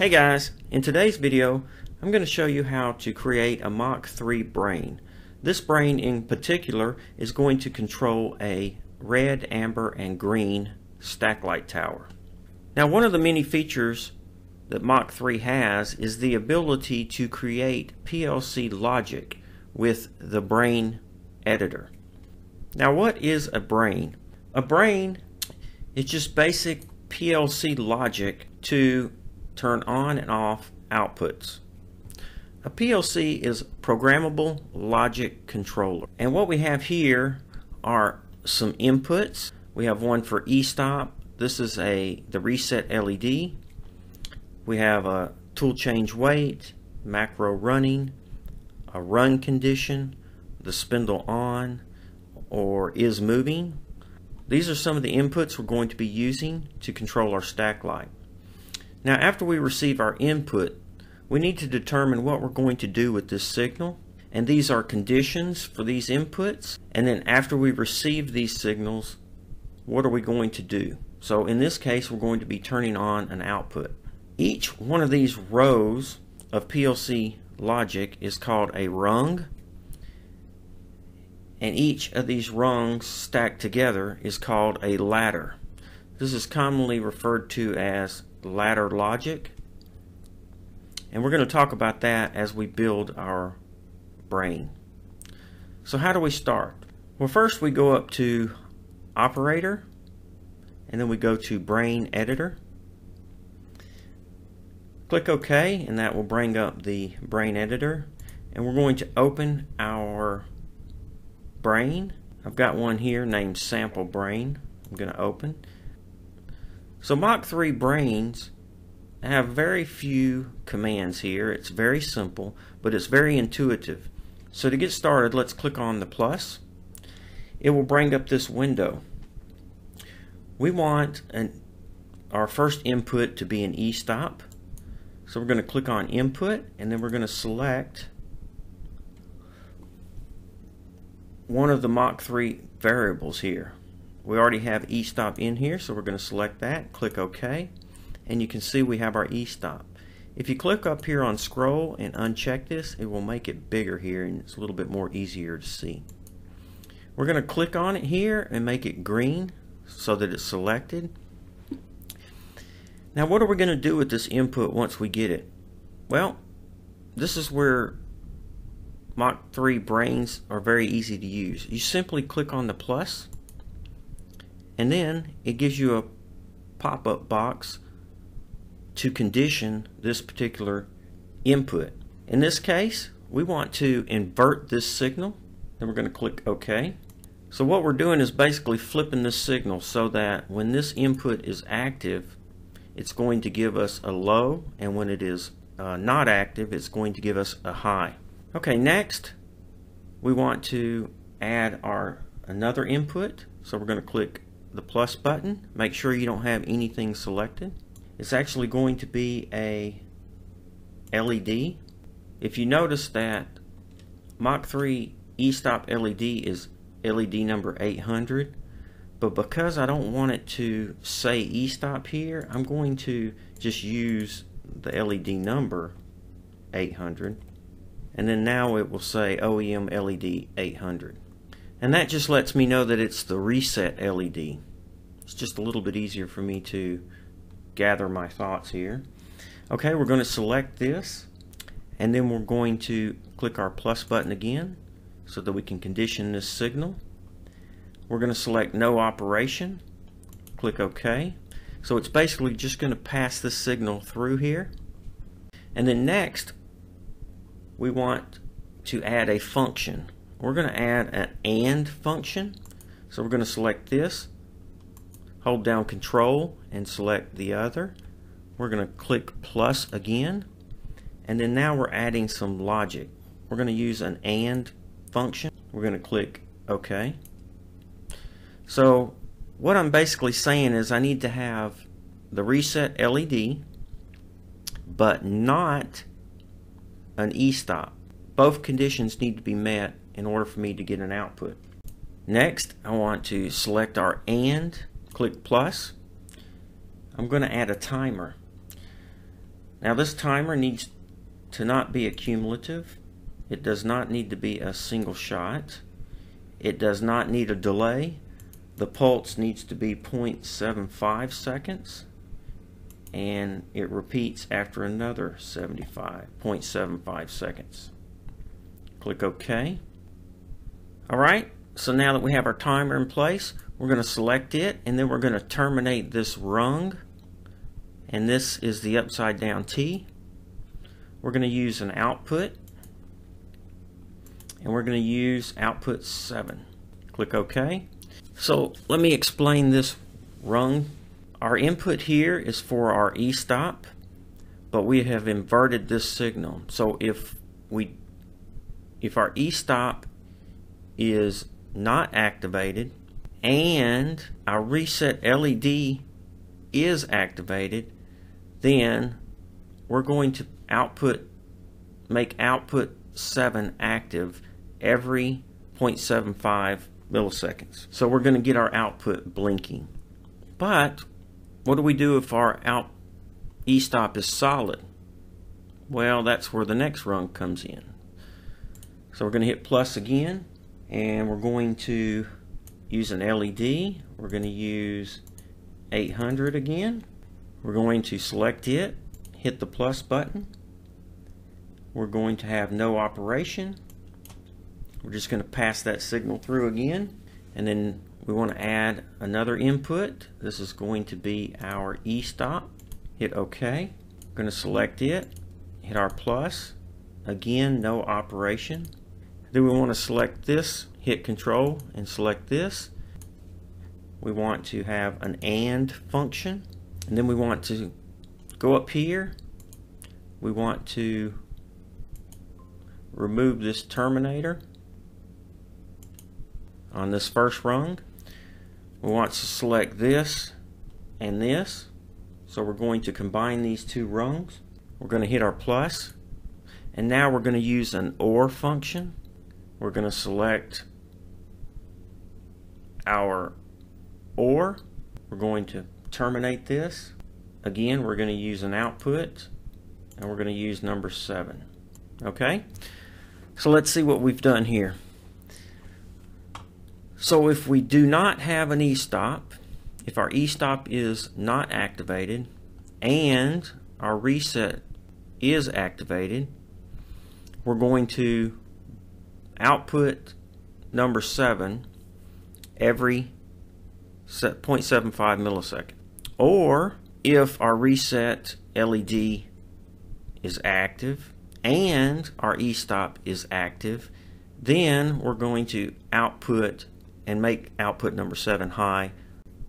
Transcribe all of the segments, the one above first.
Hey guys, in today's video I'm going to show you how to create a Mach 3 brain. This brain in particular is going to control a red, amber, and green stack light tower. Now one of the many features that Mach 3 has is the ability to create PLC logic with the brain editor. Now what is a brain? A brain is just basic PLC logic to turn on and off outputs. A PLC is programmable logic controller. And what we have here are some inputs. We have one for e-stop. This is a the reset LED. We have a tool change wait, macro running, a run condition, the spindle on or is moving. These are some of the inputs we're going to be using to control our stack light. Now after we receive our input, we need to determine what we're going to do with this signal. And these are conditions for these inputs. And then after we receive these signals, what are we going to do? So in this case, we're going to be turning on an output. Each one of these rows of PLC logic is called a rung. And each of these rungs stacked together is called a ladder. This is commonly referred to as ladder logic. And we're going to talk about that as we build our brain. So how do we start? Well, first we go up to Operator, and then we go to Brain Editor. Click OK, and that will bring up the Brain Editor. And we're going to open our brain. I've got one here named Sample Brain. I'm going to open. So Mach 3 brains have very few commands here. It's very simple, but it's very intuitive. So to get started, let's click on the plus. It will bring up this window. We want an, our first input to be an e-stop. So we're going to click on input and then we're going to select one of the Mach 3 variables here. We already have e-stop in here, so we're going to select that, click OK, and you can see we have our e-stop. If you click up here on scroll and uncheck this, it will make it bigger here and it's a little bit more easier to see. We're going to click on it here and make it green so that it's selected. Now what are we going to do with this input once we get it? Well, this is where Mach 3 brains are very easy to use. You simply click on the plus and then it gives you a pop-up box to condition this particular input. In this case, we want to invert this signal. Then we're going to click OK. So what we're doing is basically flipping this signal so that when this input is active, it's going to give us a low, and when it is uh, not active, it's going to give us a high. Okay, next, we want to add our another input. So we're going to click the plus button. Make sure you don't have anything selected. It's actually going to be a LED. If you notice that Mach 3 e-stop LED is LED number 800 but because I don't want it to say e-stop here I'm going to just use the LED number 800 and then now it will say OEM LED 800 and that just lets me know that it's the reset LED. It's just a little bit easier for me to gather my thoughts here. Okay, we're going to select this and then we're going to click our plus button again so that we can condition this signal. We're going to select no operation, click OK. So it's basically just going to pass this signal through here. And then next, we want to add a function we're going to add an AND function. So we're going to select this, hold down control and select the other. We're going to click plus again and then now we're adding some logic. We're going to use an AND function. We're going to click OK. So what I'm basically saying is I need to have the reset LED but not an e-stop. Both conditions need to be met in order for me to get an output. Next, I want to select our AND, click plus. I'm going to add a timer. Now this timer needs to not be a cumulative. It does not need to be a single shot. It does not need a delay. The pulse needs to be 0.75 seconds and it repeats after another 75.75 seconds. Click OK. Alright, so now that we have our timer in place, we're going to select it and then we're going to terminate this rung and this is the upside down T. We're going to use an output and we're going to use output 7. Click OK. So let me explain this rung. Our input here is for our e-stop, but we have inverted this signal. So if we if our e-stop is not activated and our reset LED is activated, then we're going to output make output 7 active every 0.75 milliseconds. So we're going to get our output blinking. But what do we do if our out e-stop is solid? Well, that's where the next rung comes in. So we're going to hit plus again and we're going to use an LED. We're going to use 800 again. We're going to select it, hit the plus button. We're going to have no operation. We're just going to pass that signal through again and then we want to add another input. This is going to be our e-stop. Hit OK. We're going to select it, hit our plus. Again, no operation. Then we want to select this, hit control and select this. We want to have an AND function. And then we want to go up here. We want to remove this terminator on this first rung. We want to select this and this. So we're going to combine these two rungs. We're going to hit our plus. And now we're going to use an OR function. We're going to select our OR. We're going to terminate this. Again, we're going to use an output. And we're going to use number 7. Okay? So let's see what we've done here. So if we do not have an e-stop, if our e-stop is not activated and our reset is activated, we're going to output number 7 every 0.75 millisecond. Or if our reset LED is active and our e-stop is active, then we're going to output and make output number 7 high.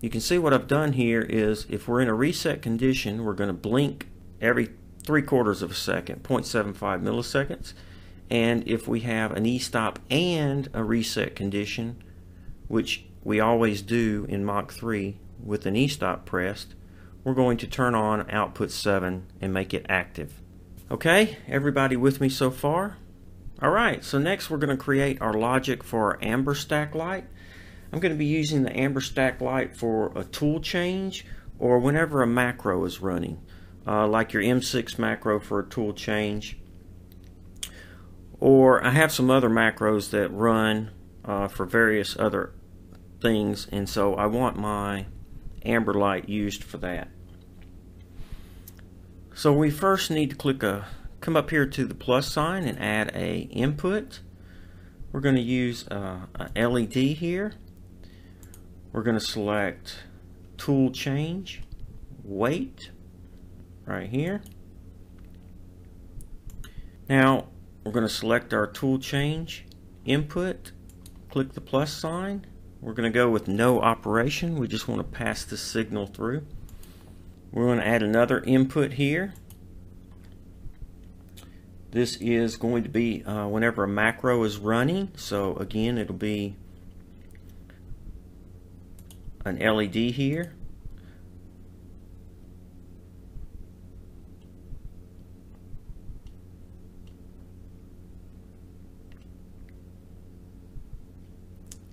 You can see what I've done here is if we're in a reset condition, we're going to blink every 3 quarters of a second, 0.75 milliseconds. And if we have an e-stop and a reset condition, which we always do in Mach 3 with an e-stop pressed, we're going to turn on output 7 and make it active. Okay, everybody with me so far? Alright, so next we're going to create our logic for our amber stack light. I'm going to be using the amber stack light for a tool change or whenever a macro is running, uh, like your M6 macro for a tool change. Or I have some other macros that run uh, for various other things, and so I want my amber light used for that. So we first need to click a come up here to the plus sign and add a input. We're going to use uh, a LED here we're going to select tool change wait right here now we're going to select our tool change input click the plus sign. We're going to go with no operation. We just want to pass the signal through. We're going to add another input here. This is going to be uh, whenever a macro is running. So again it'll be an LED here.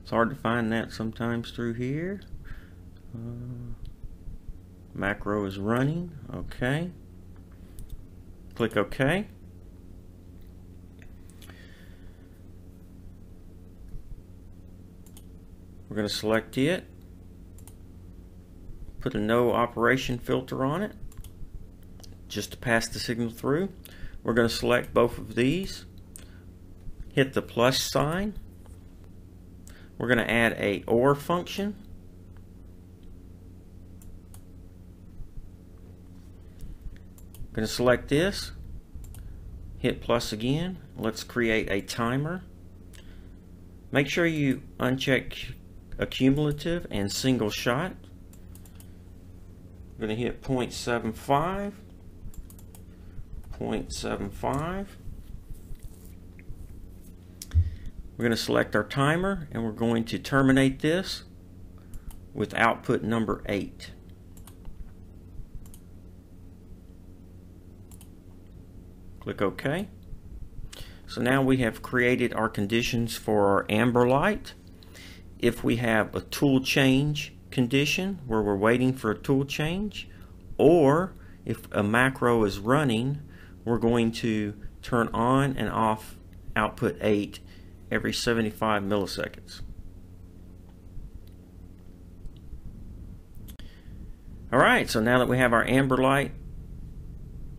It's hard to find that sometimes through here. Uh, macro is running. Okay. Click OK. We're going to select it, put a no operation filter on it just to pass the signal through. We're going to select both of these, hit the plus sign. We're going to add a OR function. going to select this, hit plus again. Let's create a timer. Make sure you uncheck accumulative and single shot. I'm going to hit 0.75, 0.75. We're going to select our timer and we're going to terminate this with output number 8. Click OK. So now we have created our conditions for our amber light if we have a tool change condition where we're waiting for a tool change or if a macro is running we're going to turn on and off output 8 every 75 milliseconds. Alright, so now that we have our amber light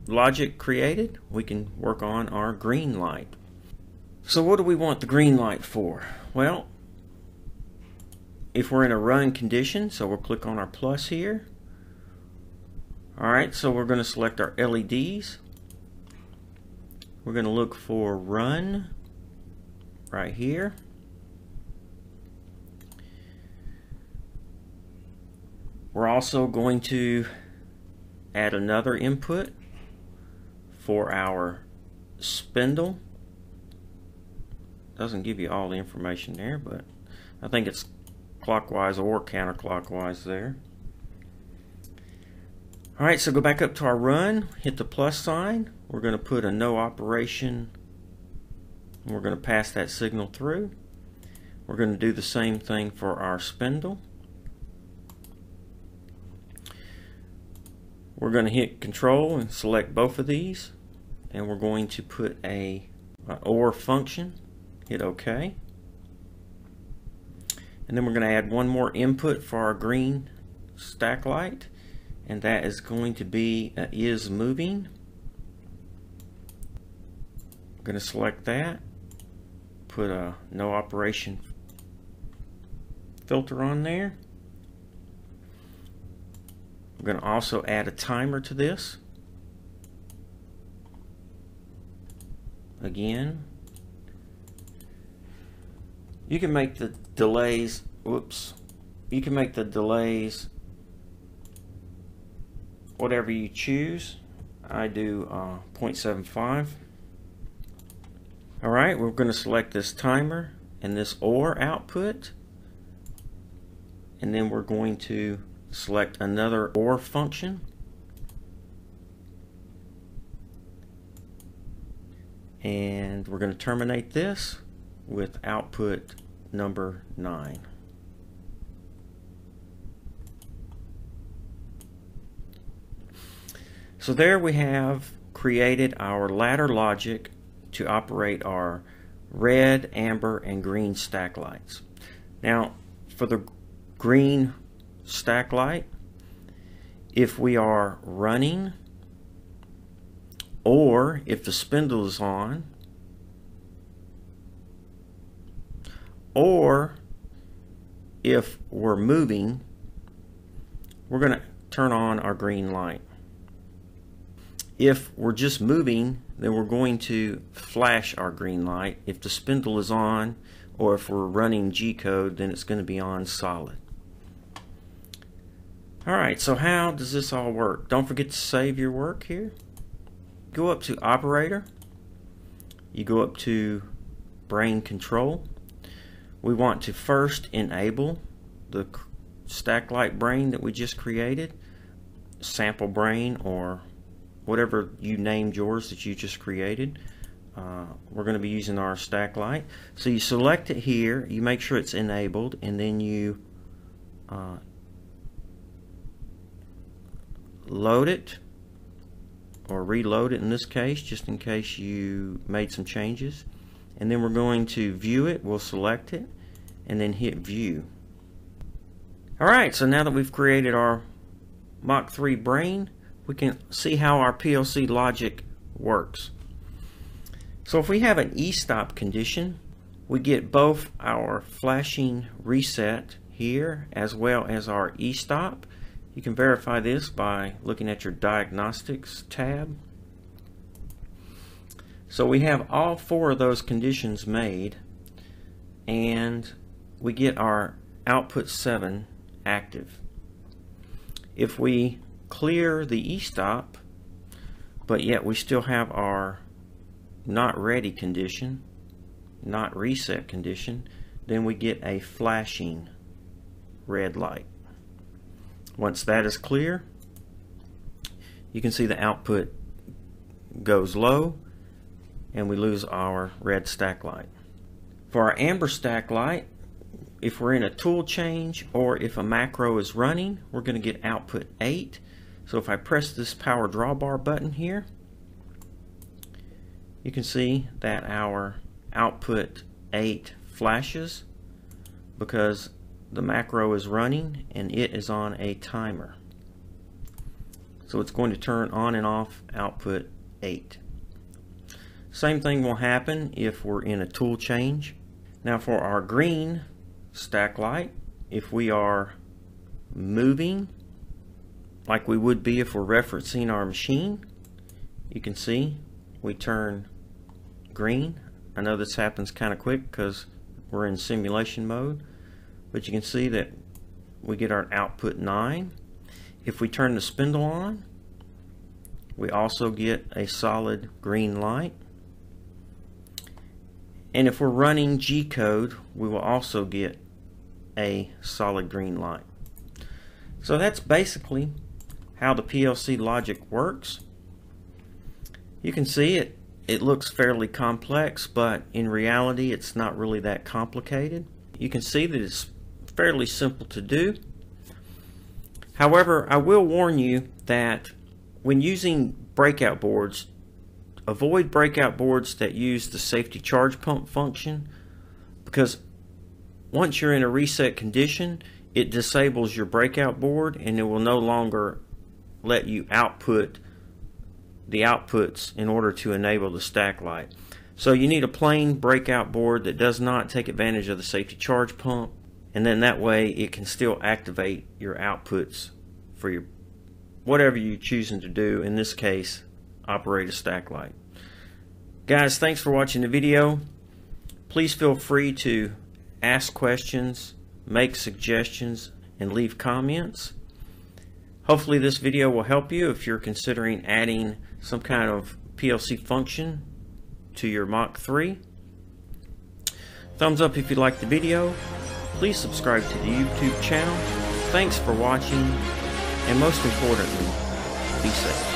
logic created, we can work on our green light. So what do we want the green light for? Well, if we're in a run condition, so we'll click on our plus here. Alright, so we're going to select our LEDs. We're going to look for run right here. We're also going to add another input for our spindle. Doesn't give you all the information there, but I think it's clockwise or counterclockwise there. Alright, so go back up to our run, hit the plus sign. We're going to put a no operation. We're going to pass that signal through. We're going to do the same thing for our spindle. We're going to hit control and select both of these and we're going to put a, a OR function hit OK and then we're going to add one more input for our green stack light. And that is going to be uh, is moving. I'm going to select that. Put a no operation filter on there. I'm going to also add a timer to this. Again, you can make the delays, whoops, you can make the delays whatever you choose. I do uh, 0.75. Alright, we're going to select this timer and this OR output. And then we're going to select another OR function. And we're going to terminate this with output number 9. So there we have created our ladder logic to operate our red, amber, and green stack lights. Now, for the green stack light, if we are running or if the spindle is on or if we're moving, we're going to turn on our green light. If we're just moving, then we're going to flash our green light. If the spindle is on, or if we're running G-code, then it's going to be on solid. Alright, so how does this all work? Don't forget to save your work here. Go up to Operator. You go up to Brain Control we want to first enable the stack light brain that we just created sample brain or whatever you named yours that you just created uh, we're going to be using our stack light. So you select it here you make sure it's enabled and then you uh, load it or reload it in this case just in case you made some changes. And then we're going to view it we'll select it and then hit view. Alright so now that we've created our Mach 3 brain we can see how our PLC logic works so if we have an e-stop condition we get both our flashing reset here as well as our e-stop you can verify this by looking at your diagnostics tab. So we have all four of those conditions made and we get our output 7 active. If we clear the e-stop but yet we still have our not ready condition, not reset condition, then we get a flashing red light. Once that is clear, you can see the output goes low and we lose our red stack light. For our amber stack light, if we're in a tool change or if a macro is running, we're going to get output 8. So if I press this power drawbar button here, you can see that our output 8 flashes because the macro is running and it is on a timer. So it's going to turn on and off output 8. Same thing will happen if we're in a tool change. Now for our green stack light, if we are moving like we would be if we're referencing our machine, you can see we turn green. I know this happens kind of quick because we're in simulation mode but you can see that we get our output 9. If we turn the spindle on, we also get a solid green light. And if we're running G code, we will also get a solid green light. So that's basically how the PLC logic works. You can see it, it looks fairly complex, but in reality it's not really that complicated. You can see that it's fairly simple to do. However, I will warn you that when using breakout boards, avoid breakout boards that use the safety charge pump function because once you're in a reset condition, it disables your breakout board and it will no longer let you output the outputs in order to enable the stack light. So you need a plain breakout board that does not take advantage of the safety charge pump and then that way it can still activate your outputs for your whatever you're choosing to do. In this case operate a stack light. Guys thanks for watching the video. Please feel free to ask questions make suggestions and leave comments hopefully this video will help you if you're considering adding some kind of PLC function to your Mach 3 thumbs up if you liked the video Please subscribe to the YouTube channel. Thanks for watching, and most importantly, be safe.